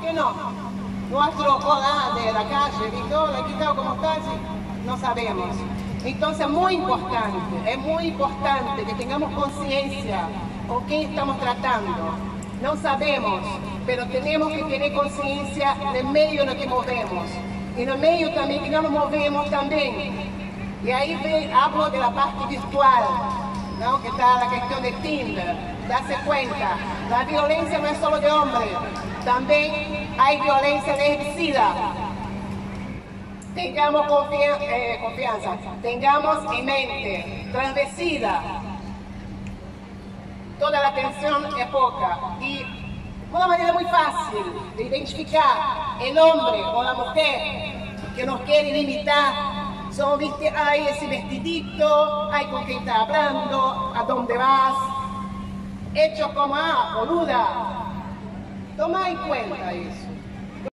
que no? Nuestro de la calle, ¿qué tal? ¿Cómo estás? No sabemos. Entonces es muy importante, es muy importante que tengamos conciencia con qué estamos tratando. No sabemos, pero tenemos que tener conciencia del medio en el que movemos. Y en el medio también que nos movemos también. Y ahí hablo de la parte virtual, que está la cuestión de Tinder. Darse cuenta, la violencia no es solo de hombres, también hay violencia de herbicida. Tengamos eh, confianza, tengamos en mente, transvestida. Toda la atención es poca. Y una manera muy fácil de identificar el hombre o la mujer que nos quiere imitar son, viste, ay, ese vestidito, ay, con quién está hablando, a dónde vas, hecho como, ah, boluda. Toma en cuenta eso.